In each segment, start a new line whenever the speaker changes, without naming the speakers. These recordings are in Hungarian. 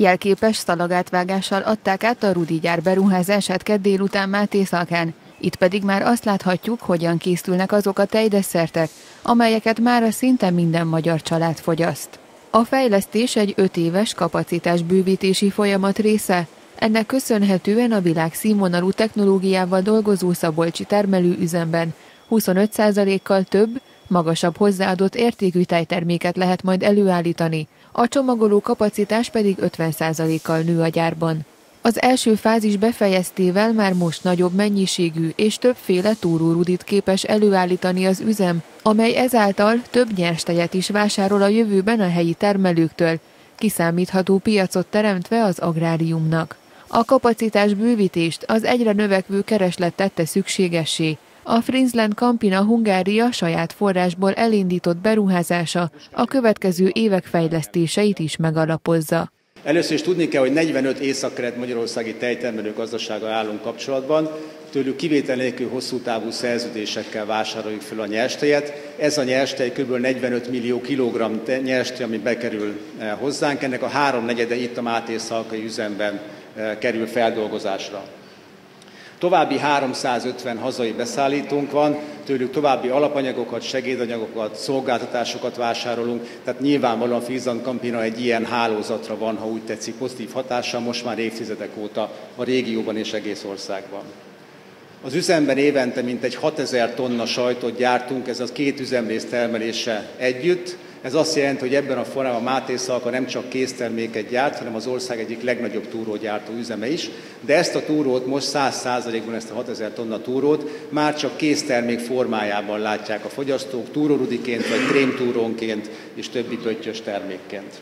Jelképes szalagátvágással adták át a Rudi gyár beruházását kedd délután Máté Szalkán. Itt pedig már azt láthatjuk, hogyan készülnek azok a tejdesszertek, amelyeket már a szinte minden magyar család fogyaszt. A fejlesztés egy öt éves kapacitás bővítési folyamat része, ennek köszönhetően a világ színvonalú technológiával dolgozó Szabolcsi termelőüzemben 25%-kal több, magasabb hozzáadott értékű tejterméket lehet majd előállítani, a csomagoló kapacitás pedig 50%-kal nő a gyárban. Az első fázis befejeztével már most nagyobb mennyiségű és többféle túrórudit képes előállítani az üzem, amely ezáltal több nyers tejet is vásárol a jövőben a helyi termelőktől, kiszámítható piacot teremtve az agráriumnak. A kapacitás bővítést az egyre növekvő kereslet tette szükségessé, a Friesland Campina Hungária saját forrásból elindított beruházása a következő évek fejlesztéseit is megalapozza.
Először is tudni kell, hogy 45 észak magyarországi tejtermelő gazdasággal állunk kapcsolatban, tőlük kivétel nélkül hosszú távú szerződésekkel vásároljuk fel a nyerstejet. Ez a nyerstej kb. 45 millió kilogramm nyerstej, ami bekerül eh, hozzánk. Ennek a háromnegyede itt a Máté Szalkai üzemben eh, kerül feldolgozásra. További 350 hazai beszállítónk van, tőlük további alapanyagokat, segédanyagokat, szolgáltatásokat vásárolunk, tehát nyilvánvalóan Fizan Campina egy ilyen hálózatra van, ha úgy tetszik, pozitív hatással most már évtizedek óta a régióban és egész országban. Az üzemben évente mintegy 6000 tonna sajtot gyártunk, ez az két üzemrész termelése együtt, ez azt jelenti, hogy ebben a formában Máté Szalka nem csak készterméket gyárt, hanem az ország egyik legnagyobb túrógyártó üzeme is, de ezt a túrót most 100%-ban, ezt a 6000 tonna túrót már csak késztermék formájában látják a fogyasztók, túrórudiként vagy krémtúrónként és többi pöttyös termékként.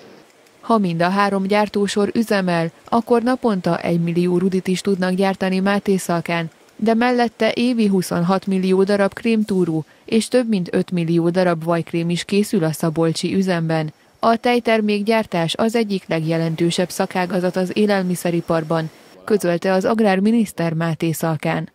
Ha mind a három gyártósor üzemel, akkor naponta egy millió rudit is tudnak gyártani Máté Szalkán, de mellette évi 26 millió darab krémtúrú és több mint 5 millió darab vajkrém is készül a Szabolcsi üzemben. A tejtermékgyártás az egyik legjelentősebb szakágazat az élelmiszeriparban, közölte az agrárminiszter Máté Szalkán.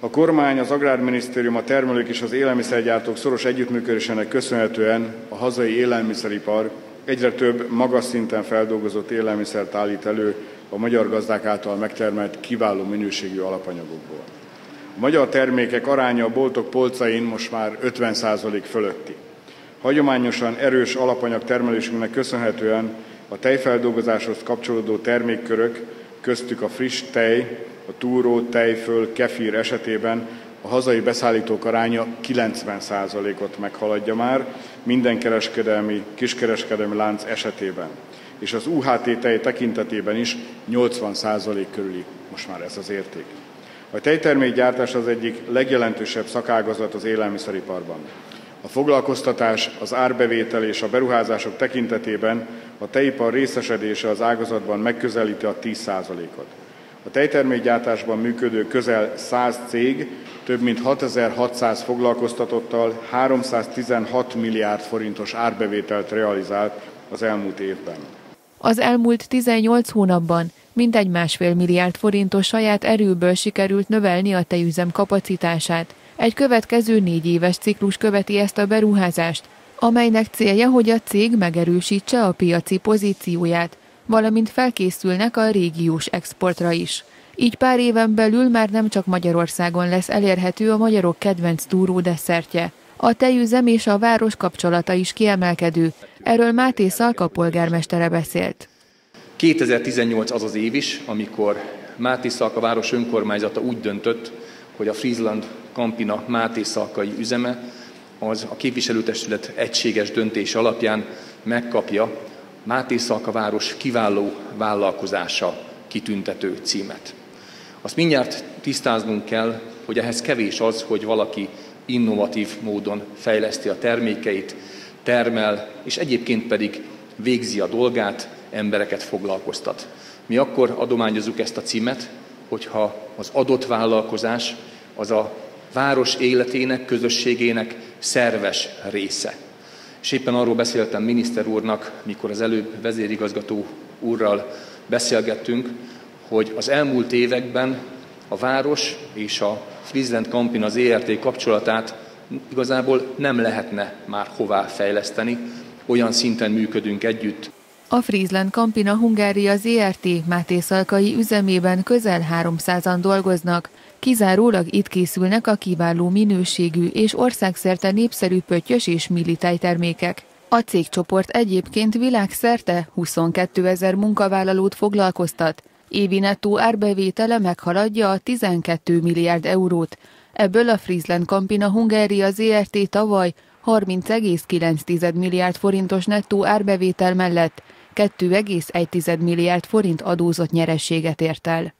A kormány, az Agrárminisztérium, a termelők és az élelmiszergyártók szoros együttműködésének köszönhetően a hazai élelmiszeripar egyre több magas szinten feldolgozott élelmiszert állít elő a magyar gazdák által megtermelt kiváló minőségű alapanyagokból. A magyar termékek aránya a boltok polcain most már 50% fölötti. Hagyományosan erős alapanyag termelésünknek köszönhetően a tejfeldolgozáshoz kapcsolódó termékkörök, köztük a friss tej, a túró, tejföl, kefír esetében a hazai beszállítók aránya 90%-ot meghaladja már minden kereskedelmi, kiskereskedelmi lánc esetében és az UHT tej tekintetében is 80% körüli most már ez az érték. A tejtermékgyártás az egyik legjelentősebb szakágazat az élelmiszeriparban. A foglalkoztatás, az árbevétel és a beruházások tekintetében a tejipar részesedése az ágazatban megközelíti a 10%-ot. A tejtermékgyártásban működő közel 100 cég több mint 6600 foglalkoztatottal 316 milliárd forintos árbevételt realizált az elmúlt évben.
Az elmúlt 18 hónapban mintegy másfél milliárd forintos saját erőből sikerült növelni a tejüzem kapacitását. Egy következő négy éves ciklus követi ezt a beruházást, amelynek célja, hogy a cég megerősítse a piaci pozícióját, valamint felkészülnek a régiós exportra is. Így pár éven belül már nem csak Magyarországon lesz elérhető a magyarok kedvenc túró desszertje. A tejüzem és a város kapcsolata is kiemelkedő, Erről Máté Szalka polgármestere beszélt.
2018 az az év is, amikor Máté Szalka város önkormányzata úgy döntött, hogy a Friesland Campina Máté Szalkai üzeme az a képviselőtestület egységes döntés alapján megkapja Máté Szalka város kiváló vállalkozása kitüntető címet. Azt mindjárt tisztáznunk kell, hogy ehhez kevés az, hogy valaki innovatív módon fejleszti a termékeit, termel, és egyébként pedig végzi a dolgát, embereket foglalkoztat. Mi akkor adományozunk ezt a címet, hogyha az adott vállalkozás az a város életének, közösségének szerves része. És éppen arról beszéltem miniszter úrnak, mikor az előbb vezérigazgató úrral beszélgettünk, hogy az elmúlt években a város és a Friesland Campin az ERT kapcsolatát igazából nem lehetne már hová fejleszteni, olyan szinten működünk együtt.
A Friesland Campina Hungária ZRT Máté Szalkai üzemében közel 300-an dolgoznak. Kizárólag itt készülnek a kiváló minőségű és országszerte népszerű pöttyös és militáj termékek. A cégcsoport egyébként világszerte 22 ezer munkavállalót foglalkoztat. Évi nettó árbevétele meghaladja a 12 milliárd eurót. Ebből a Friesland Campina Hungária ZRT tavaly 30,9 milliárd forintos nettó árbevétel mellett 2,1 milliárd forint adózott nyerességet ért el.